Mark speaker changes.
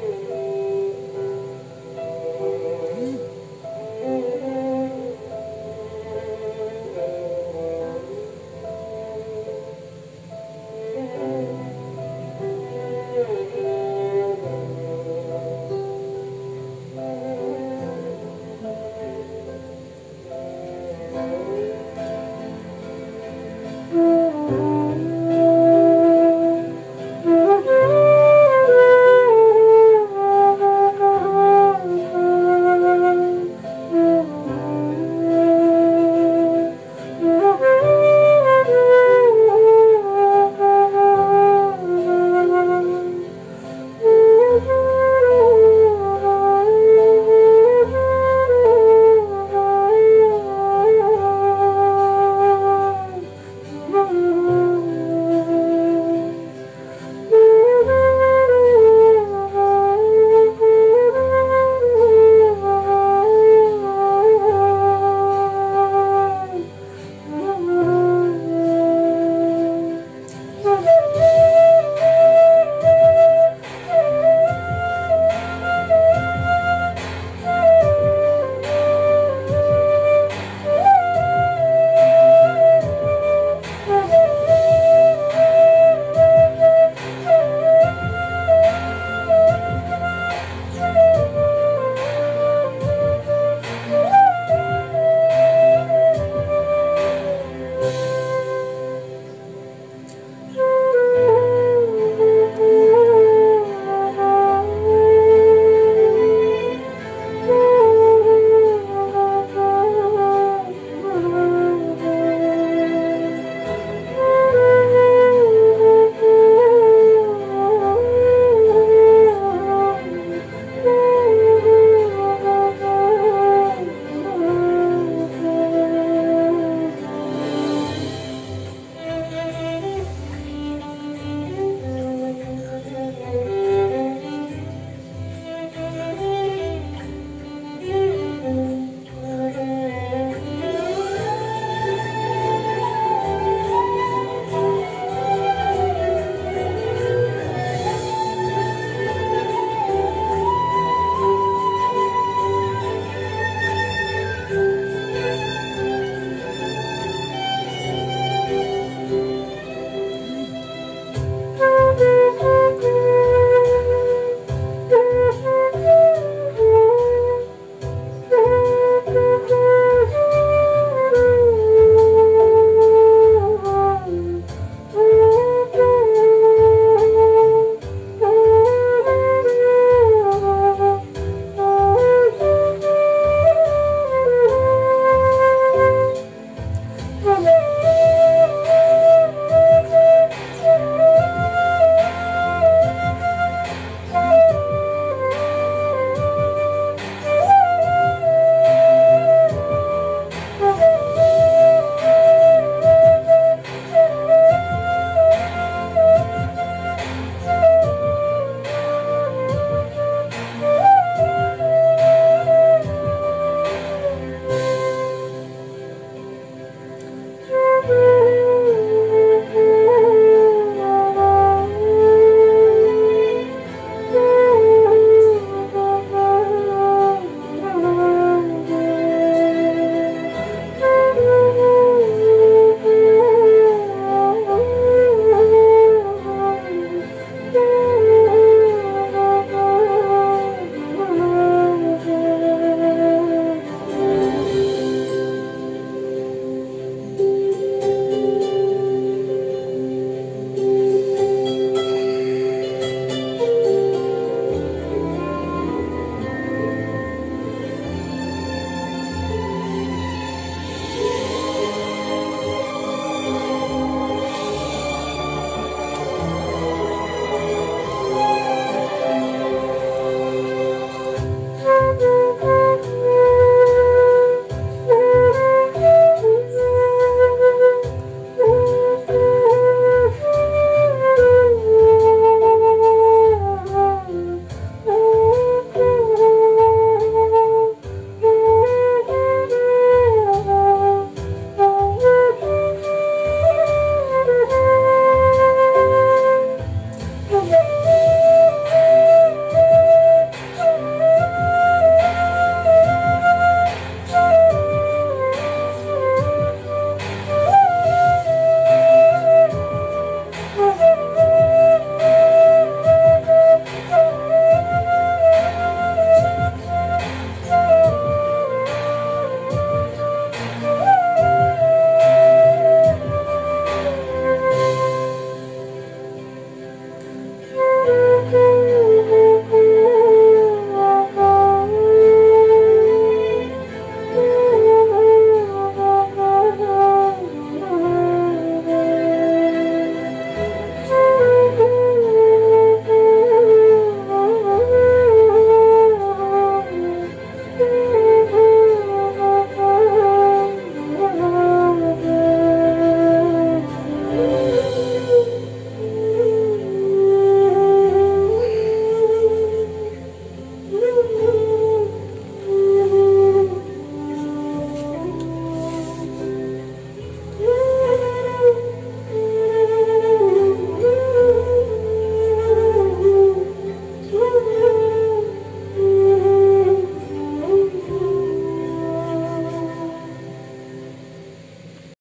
Speaker 1: Yeah.